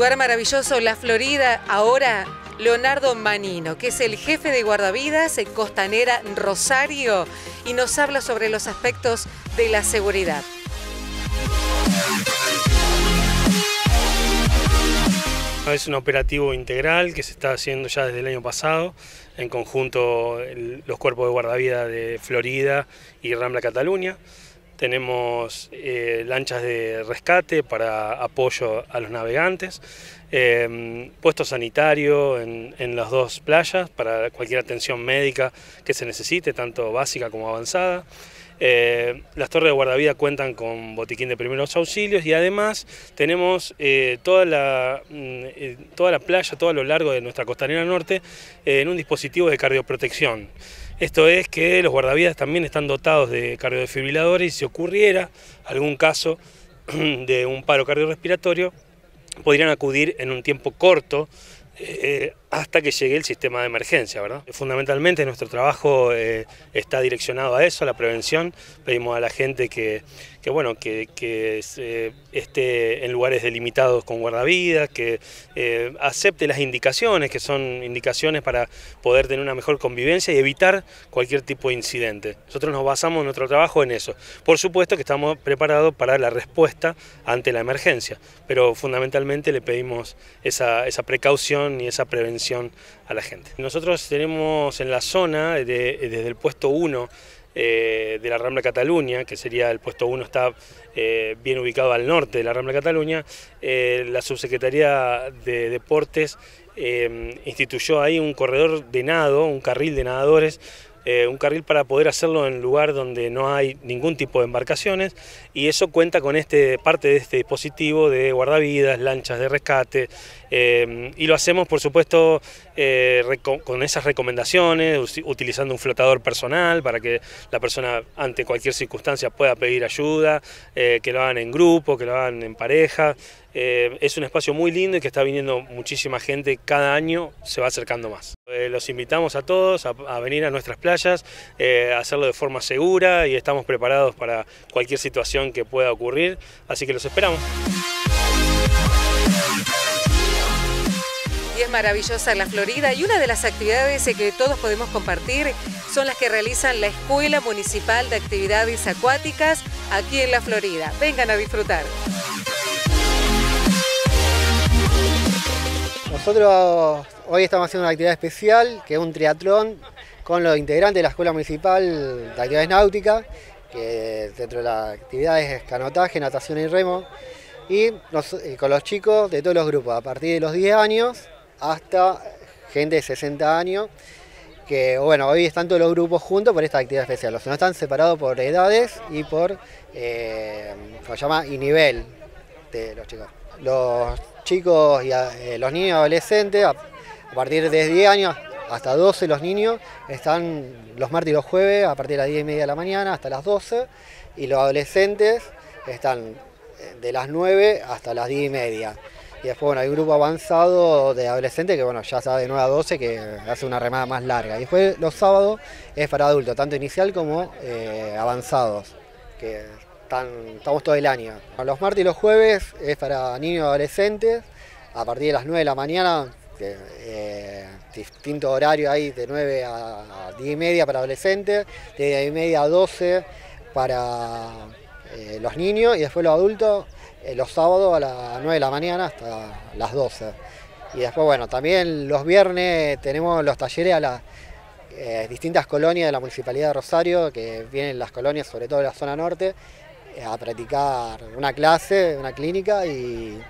Lugar maravilloso, la Florida. Ahora, Leonardo Manino, que es el jefe de guardavidas en Costanera Rosario y nos habla sobre los aspectos de la seguridad. Es un operativo integral que se está haciendo ya desde el año pasado, en conjunto los cuerpos de guardavidas de Florida y Rambla Cataluña. Tenemos eh, lanchas de rescate para apoyo a los navegantes, eh, puesto sanitario en, las dos playas para cualquier atención médica que se necesite, tanto básica como avanzada. Eh, las torres de guardavida cuentan con botiquín de primeros auxilios y además tenemos toda, la, mm, toda la playa, todo a lo largo de nuestra costanera norte, en un dispositivo de cardioprotección. Esto es que los guardavidas también están dotados de cardiodefibriladores y si ocurriera algún caso de un paro cardiorrespiratorio, podrían acudir en un tiempo corto eh, hasta que llegue el sistema de emergencia. ¿verdad? Fundamentalmente nuestro trabajo eh, está direccionado a eso, a la prevención. Pedimos a la gente que, que bueno, que, que esté en lugares delimitados con guardavidas, que eh, acepte las indicaciones, que son indicaciones para poder tener una mejor convivencia y evitar cualquier tipo de incidente. Nosotros nos basamos en nuestro trabajo en eso. Por supuesto que estamos preparados para la respuesta ante la emergencia, pero fundamentalmente le pedimos esa precaución y esa prevención a la gente. Nosotros tenemos en la zona, desde el puesto 1 eh, de la Rambla Cataluña, que sería el puesto 1 está eh, bien ubicado al norte de la Rambla Cataluña, eh, la Subsecretaría de Deportes instituyó ahí un corredor de nado, un carril de nadadores, eh, un carril para poder hacerlo en lugar donde no hay ningún tipo de embarcaciones y eso cuenta con este, parte de este dispositivo de guardavidas, lanchas de rescate eh, y lo hacemos por supuesto eh, con esas recomendaciones, utilizando un flotador personal para que la persona ante cualquier circunstancia pueda pedir ayuda, que lo hagan en grupo, que lo hagan en pareja. es un espacio muy lindo y que está viniendo muchísima gente cada año, se va acercando más. Los invitamos a todos a, a venir a nuestras playas eh, hacerlo de forma segura y estamos preparados para cualquier situación que pueda ocurrir, así que los esperamos. Y es maravillosa la Florida y una de las actividades que todos podemos compartir son las que realizan la Escuela Municipal de Actividades Acuáticas aquí en la Florida. Vengan a disfrutar. Nosotros hoy estamos haciendo una actividad especial, que es un triatlón con los integrantes de la Escuela Municipal de Actividades Náuticas, que dentro de las actividades es canotaje, natación y remo, y eh, con los chicos de todos los grupos, a partir de los 10 años hasta gente de 60 años, que bueno, hoy están todos los grupos juntos por esta actividad especial, que no están separados por edades y por, eh, se llama, y nivel de los chicos. Los chicos y eh, los niños y adolescentes, a, partir de 10 años hasta 12 los niños, están los martes y los jueves a partir de las 10 y media de la mañana hasta las 12 y los adolescentes están eh, de las 9 hasta las 10 y media. Y después bueno, hay un grupo avanzado de adolescentes que bueno, ya está de 9 a 12 que hace una remada más larga. Y después los sábados es para adultos, tanto inicial como eh, avanzados, estamos todo el año. Los martes y los jueves es para niños y adolescentes, a partir de las 9 de la mañana eh, distinto horario ahí de 9 a 10 y media para adolescentes, de 10 y media a 12 para eh, los niños y después los adultos eh, los sábados a las 9 de la mañana hasta las 12. Y después, bueno, también los viernes tenemos los talleres a las distintas colonias de la Municipalidad de Rosario, que vienen las colonias, sobre todo de la zona norte, a practicar una clase, una clínica y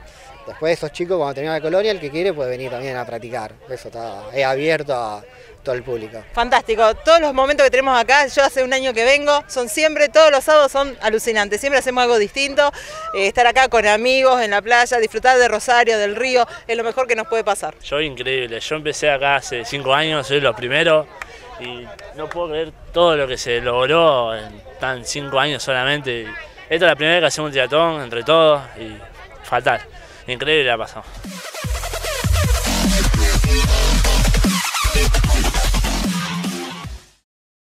Después esos chicos cuando terminan la colonia, el que quiere puede venir también a practicar. Eso está, es abierto a todo el público. Fantástico. Todos los momentos que tenemos acá, yo hace un año que vengo, son siempre, todos los sábados son alucinantes. Siempre hacemos algo distinto. Eh, estar acá con amigos en la playa, disfrutar de Rosario, del río, es lo mejor que nos puede pasar. Yo increíble. Yo empecé acá hace cinco años, soy los primeros y no puedo creer todo lo que se logró en tan cinco años solamente. Esta es la primera vez que hacemos un triatlón entre todos y fatal. Increíble la pasamos.